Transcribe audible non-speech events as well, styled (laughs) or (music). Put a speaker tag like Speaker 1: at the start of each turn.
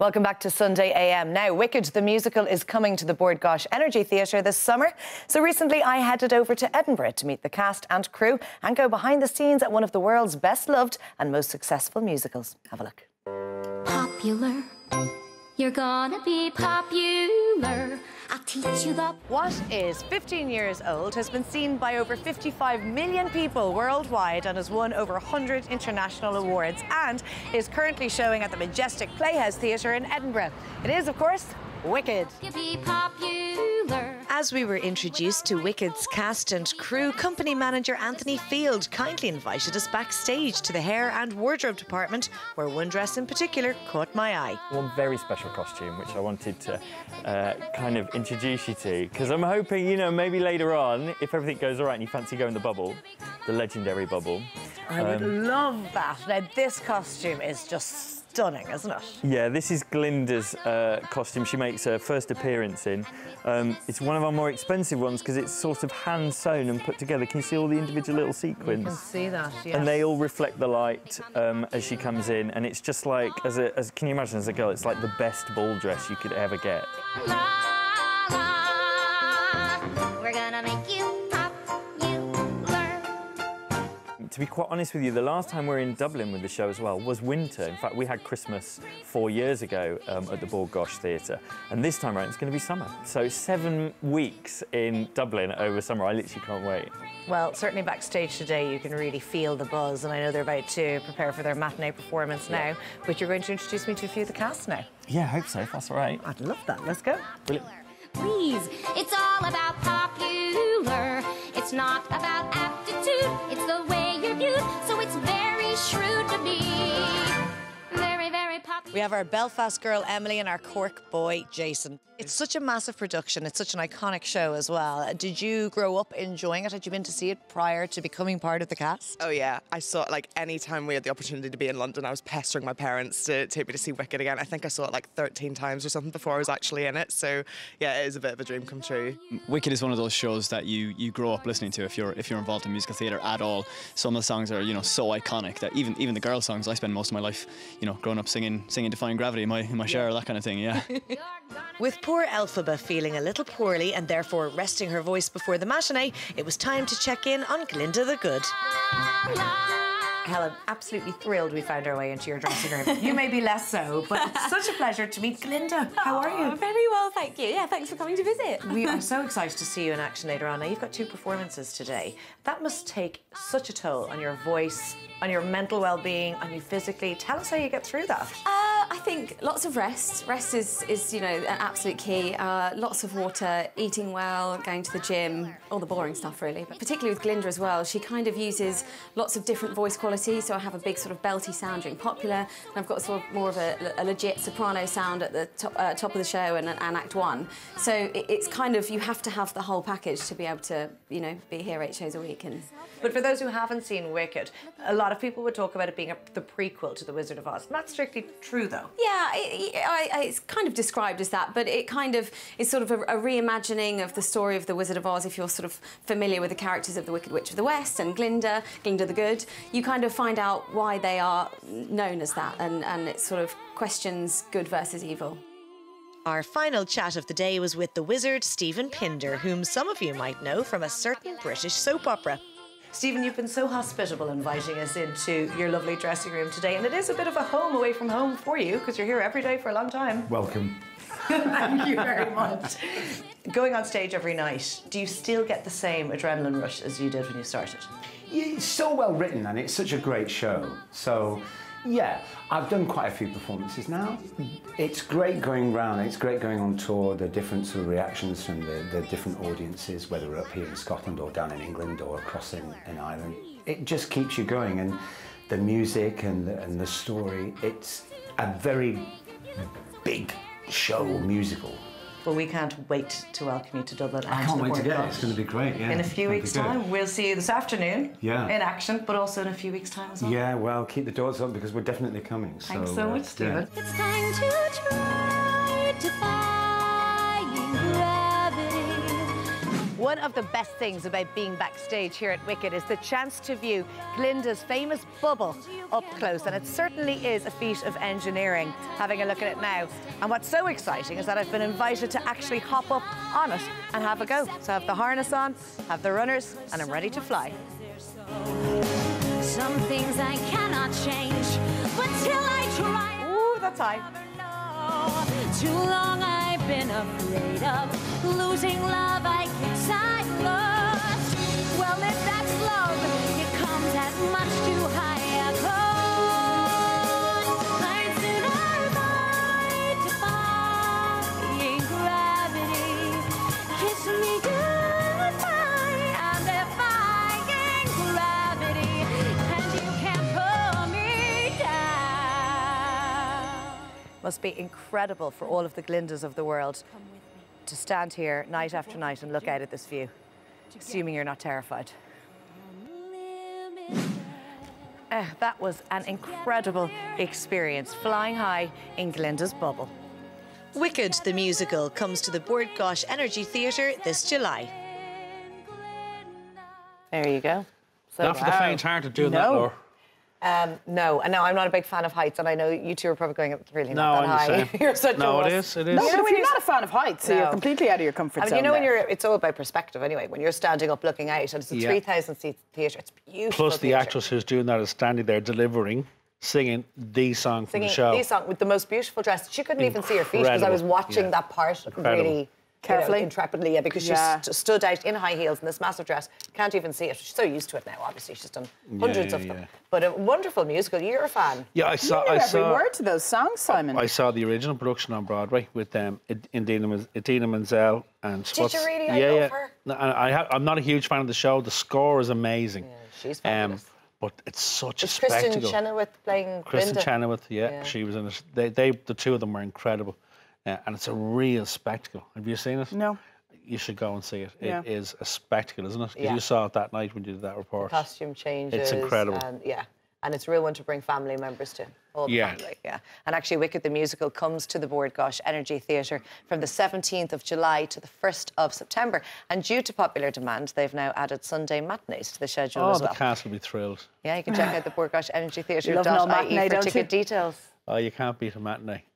Speaker 1: Welcome back to Sunday AM. Now, Wicked the musical is coming to the Bord Gáis Energy Theatre this summer. So recently I headed over to Edinburgh to meet the cast and crew and go behind the scenes at one of the world's best loved and most successful musicals. Have a look.
Speaker 2: Popular. You're gonna be popular. I'll teach you the.
Speaker 1: What is 15 years old, has been seen by over 55 million people worldwide and has won over 100 international awards and is currently showing at the Majestic Playhouse Theatre in Edinburgh. It is, of course, Wicked.
Speaker 2: You be popular.
Speaker 1: As we were introduced to Wicked's cast and crew, company manager Anthony Field kindly invited us backstage to the hair and wardrobe department, where one dress in particular caught my eye.
Speaker 3: One very special costume, which I wanted to uh, kind of introduce you to, because I'm hoping, you know, maybe later on, if everything goes all right and you fancy going the bubble, the legendary bubble.
Speaker 1: I would love that. Now, this costume is just stunning, isn't it?
Speaker 3: Yeah, this is Glinda's uh, costume she makes her first appearance in. Um, it's one of our more expensive ones because it's sort of hand sewn and put together. Can you see all the individual little sequins?
Speaker 1: You can see that, yeah.
Speaker 3: And they all reflect the light um, as she comes in, and it's just like, as a, as, can you imagine as a girl, it's like the best ball dress you could ever get. To be quite honest with you, the last time we were in Dublin with the show as well was winter. In fact, we had Christmas four years ago um, at the Bord Gáis Theatre, and this time around it's going to be summer. So seven weeks in Dublin over summer. I literally can't wait.
Speaker 1: Well, certainly backstage today, you can really feel the buzz, and I know they're about to prepare for their matinee performance now. But you're going to introduce me to a few of the cast now.
Speaker 3: Yeah, I hope so. If that's all right.
Speaker 1: I'd love that. Let's go.
Speaker 3: Brilliant.
Speaker 2: Please, it's all about popular. It's not
Speaker 1: We have our Belfast girl Emily and our Cork boy Jason. It's such a massive production. It's such an iconic show as well. Did you grow up enjoying it? Had you been to see it prior to becoming part of the cast?
Speaker 4: Oh yeah, I saw it like any time we had the opportunity to be in London, I was pestering my parents to take me to see Wicked again. I think I saw it like 13 times or something before I was actually in it. So yeah, it is a bit of a dream come true.
Speaker 5: Wicked is one of those shows that you you grow up listening to if you're if you're involved in musical theatre at all. Some of the songs are you know so iconic that even even the girl songs I spend most of my life you know growing up singing singing Defying Gravity in my in my shower that kind of thing. Yeah. (laughs)
Speaker 1: With poor Elphaba feeling a little poorly and therefore resting her voice before the matinee, it was time to check in on Glinda the Good. Helen, absolutely thrilled we found our way into your dressing room. you may be less so, but it's such a pleasure to meet Glinda. How are
Speaker 6: Oh,
Speaker 1: you?
Speaker 6: very well, thank you. Yeah, thanks for coming to visit.
Speaker 1: We are so excited to see you in action later on. Now, you've got two performances today. That must take such a toll on your voice, on your mental well-being, on you physically. Tell us how you get through that.
Speaker 6: Uh, I think lots of rest. Rest is, is you know, an absolute key. Uh, lots of water, eating well, going to the gym, all the boring stuff really. But particularly with Glinda as well, she kind of uses lots of different voice qualities. So I have a big sort of belty sound during popular, and I've got sort of more of a, a legit soprano sound at the top, uh, top of the show and, and Act One. So it, it's kind of you have to have the whole package to be able to, you know, be here eight shows a week and.
Speaker 1: But for those who haven't seen Wicked, a lot of people would talk about it being a, the prequel to The Wizard of Oz. Not strictly true, though.
Speaker 6: Yeah, it, I, I, it's kind of described as that, but it kind of is sort of a, a reimagining of the story of the Wizard of Oz. If you're sort of familiar with the characters of the Wicked Witch of the West and Glinda, Glinda the Good, you kind of find out why they are known as that, and, and it sort of questions good versus evil.
Speaker 1: Our final chat of the day was with the wizard Steven Pinder, whom some of you might know from a certain British soap opera. Steven, you've been so hospitable inviting us into your lovely dressing room today, and it is a bit of a home away from home for you because you're here every day for a long time.
Speaker 7: Welcome. (laughs)
Speaker 1: Thank you very much. Going on stage every night, do you still get the same adrenaline rush as you did when you started?
Speaker 7: Yeah, It's so well written and it's such a great show. So, yeah, I've done quite a few performances now. It's great going round, it's great going on tour, the different sort of reactions from the, the different audiences, whether we're up here in Scotland or down in England or across in, in Ireland. It just keeps you going and the music and the, and the story, it's a very big show musical.
Speaker 1: Well, we can't wait to welcome you to Dublin.
Speaker 7: I can't wait to get it. It's going to be great. Yeah,
Speaker 1: In a few
Speaker 7: gonna
Speaker 1: weeks'
Speaker 7: good.
Speaker 1: time, we'll see you this afternoon
Speaker 7: Yeah.
Speaker 1: in action, but also in a few weeks' time as well.
Speaker 7: Yeah, well, keep the doors open because we're definitely coming.
Speaker 1: Thanks
Speaker 7: so,
Speaker 1: so
Speaker 7: uh,
Speaker 1: much, Steven.
Speaker 2: It's time to try
Speaker 1: One of the best things about being backstage here at Wicked is the chance to view Glinda's famous bubble up close, and it certainly is a feat of engineering having a look at it now. And what's so exciting is that I've been invited to actually hop up on it and have a go. So I have the harness on, have the runners, and I'm ready to fly.
Speaker 2: Some things I cannot change, but till I try.
Speaker 1: Ooh, that's high.
Speaker 2: Been afraid of losing love. I guess I lost.
Speaker 1: Must be incredible for all of the Glindas of the world to stand here night after night and look out at this view, assuming you're not terrified. Eh, that was an incredible experience, flying high in Glinda's bubble. Wicked, the musical, comes to the Bord Gáis Energy Theatre this July. There you go. So
Speaker 8: Not for the faint-hearted doing that, Laura.
Speaker 1: Um, no, and no, I'm not a big fan of heights, and I know you two are probably going really
Speaker 8: No,
Speaker 1: not that
Speaker 8: I'm
Speaker 1: high. (laughs) you're such
Speaker 8: No,
Speaker 1: a
Speaker 8: it
Speaker 1: wuss.
Speaker 8: is, it is.
Speaker 9: No,
Speaker 8: You
Speaker 9: but
Speaker 8: know,
Speaker 9: if you're not a fan of heights, so you're completely out of your comfort
Speaker 1: I mean,
Speaker 9: zone.
Speaker 1: you know when you're, it's all about perspective anyway. When you're standing up looking out, and it's a
Speaker 8: Yeah.
Speaker 1: 3,000 seat theatre, it's beautiful.
Speaker 8: Plus, the
Speaker 1: theatre.
Speaker 8: actress who's doing that is standing there delivering, singing the song from the show.
Speaker 1: the song with the most beautiful dress. She couldn't even see her feet because I was watching
Speaker 8: yeah.
Speaker 1: that part
Speaker 8: Incredible.
Speaker 1: really
Speaker 9: Carefully?
Speaker 1: you know, intrepidly, yeah, because
Speaker 9: Yeah.
Speaker 1: she st- stood out in high heels in this massive dress. Can't even see it. She's so used to it now. Obviously, she's done hundreds
Speaker 8: yeah,
Speaker 1: of them.
Speaker 8: yeah.
Speaker 1: But a wonderful musical. You're a fan.
Speaker 8: Yeah, I
Speaker 9: You
Speaker 8: saw.
Speaker 9: knew
Speaker 8: I
Speaker 9: every
Speaker 8: saw.
Speaker 9: word to those songs, Simon.
Speaker 8: I saw the original production on Broadway with um, Id- Idina, Menz- Idina Menzel and.
Speaker 1: Did you really?
Speaker 8: Yeah,
Speaker 1: love
Speaker 8: yeah.
Speaker 1: her.
Speaker 8: No, and I ha- I'm not a huge fan of the show. The score is amazing.
Speaker 1: she's
Speaker 8: Um,
Speaker 1: fabulous.
Speaker 8: but it's such
Speaker 1: It's
Speaker 8: a
Speaker 1: Kristin
Speaker 8: spectacle.
Speaker 1: Chenoweth playing
Speaker 8: Kristin
Speaker 1: Glinda.
Speaker 8: Chenoweth, yeah,
Speaker 1: Yeah.
Speaker 8: she was in it. They, they, the two of them were incredible, uh, and it's a real spectacle. Have you seen it?
Speaker 9: No.
Speaker 8: You should go and see it.
Speaker 9: Yeah.
Speaker 8: It is a spectacle, isn't it?
Speaker 1: Yeah.
Speaker 8: You saw it that night when you did that report.
Speaker 1: costume changes.
Speaker 8: It's incredible.
Speaker 1: And, yeah. And it's a real one to bring family members to. All the
Speaker 8: Yeah.
Speaker 1: family, yeah. And actually, Wicked the Musical comes to the Bord Gáis Energy Theatre from the 17th of July to the 1st of September. And due to popular demand, they've now added Sunday matinees to the schedule
Speaker 8: Oh,
Speaker 1: as
Speaker 8: the cast will be thrilled.
Speaker 1: Yeah, you can check out the Bord Gáis Energy (laughs)
Speaker 9: love an old
Speaker 1: Theatre.ie
Speaker 9: matinee,
Speaker 1: for
Speaker 9: don't
Speaker 1: ticket
Speaker 9: you?
Speaker 1: details.
Speaker 8: Oh, you can't beat a matinee.